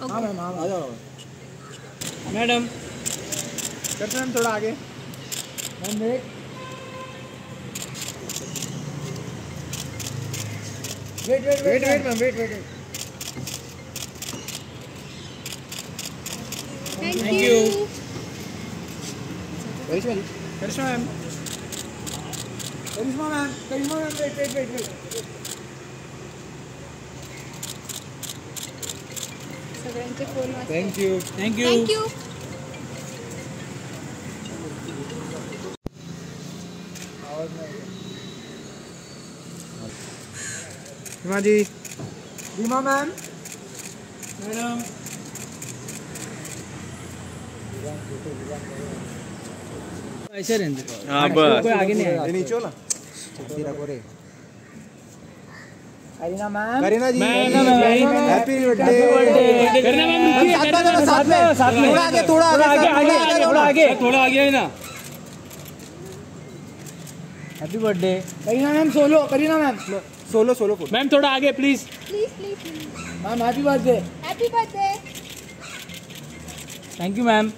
हाँ मैम हाँ आ जाओ। मैडम। करते मैम थोड़ा आगे। Ma'am wait wait wait wait wait ma'am. Wait wait thank you Karishma ji. Karishma ma'am. Karishma ma'am Karishma ma'am wait wait wait wait सगळ्यांचे phone वाजतात thank you thank you thank you आवाज़ नहीं Reema ji Reema ma'am madam ऐसे रहने दो। हाँ बस कोई आगे नहीं आएगा नीचे हो ना तेरा कोरे Kareena ma'am. Kareena ji. Happy birthday करना मैम रुकिए साथ में साथ में थोड़ा आगे थोड़ा आगे आगे थोड़ा आगे। थोड़ा आगे है ना। Happy birthday Kareena ma'am solo Kareena ma'am. Solo solo photo. Ma'am थोड़ा आगे please please please ma'am happy birthday happy birthday thank you ma'am